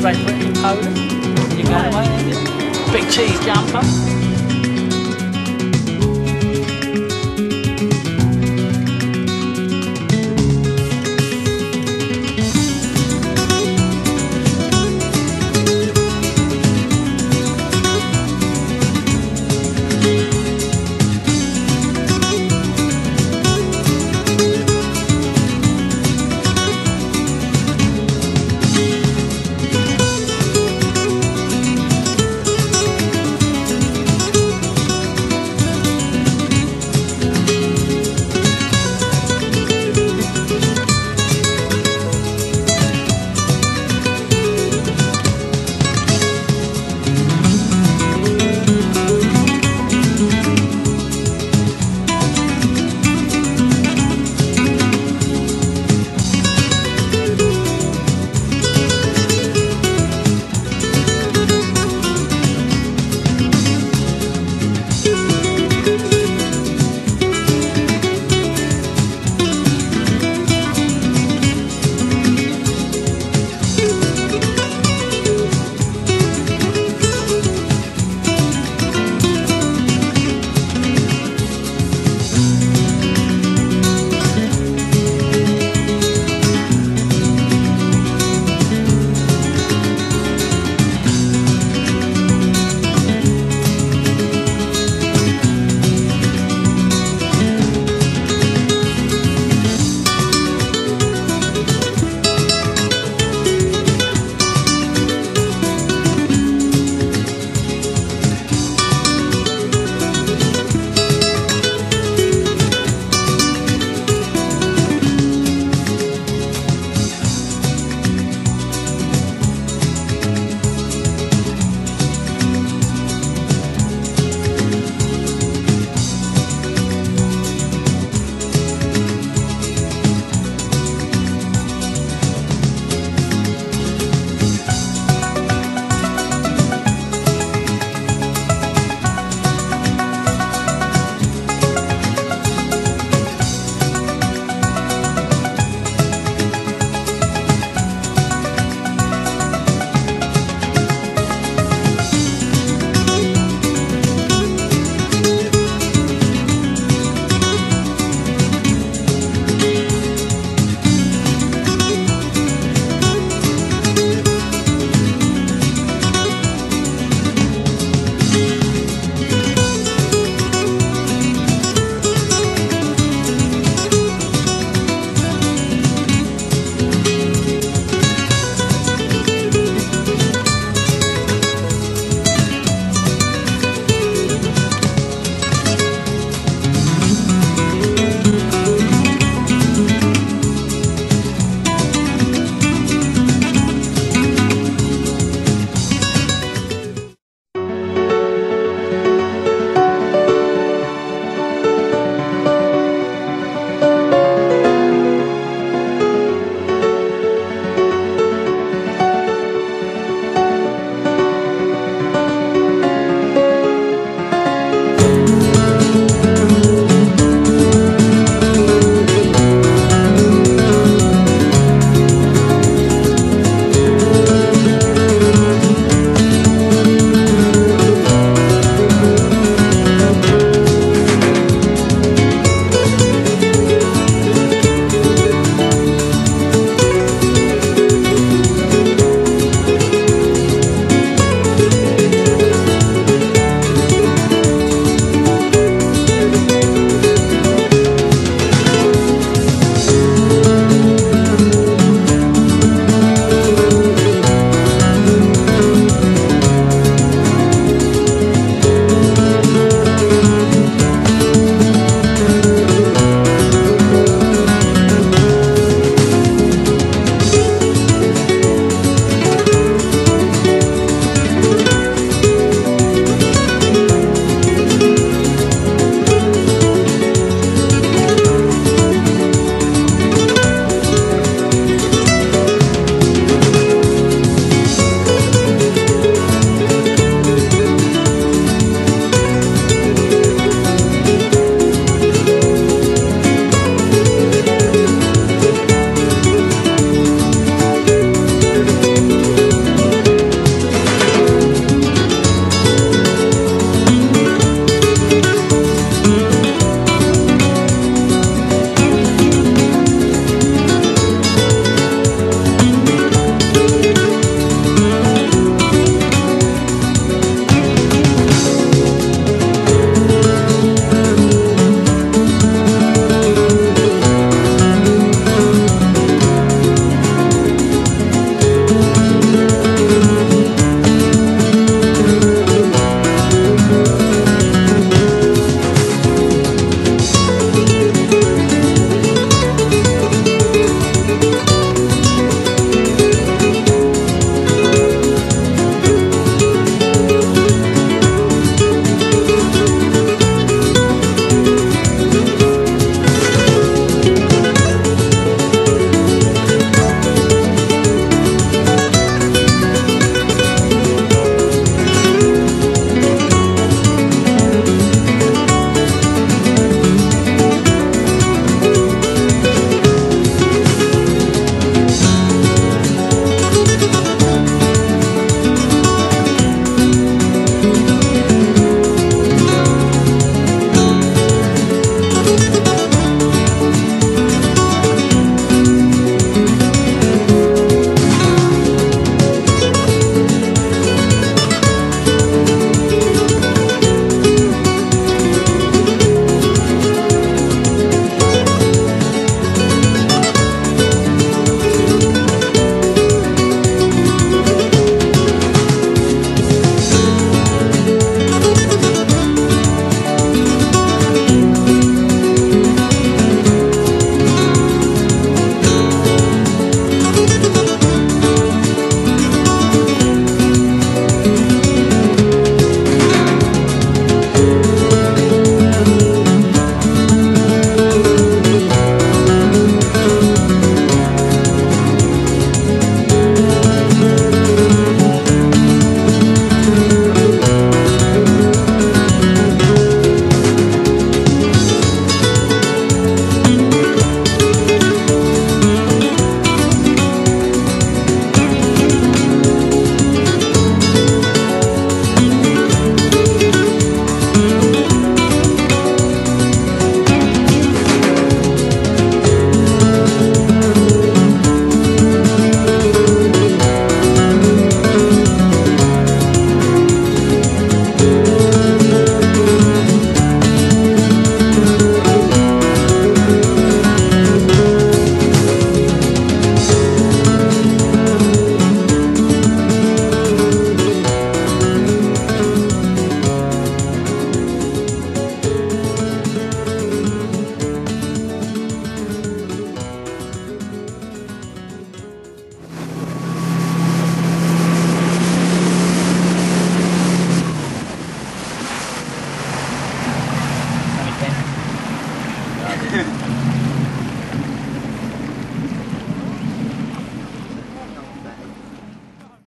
Great Britain Poland. You going away, Big cheese jumper.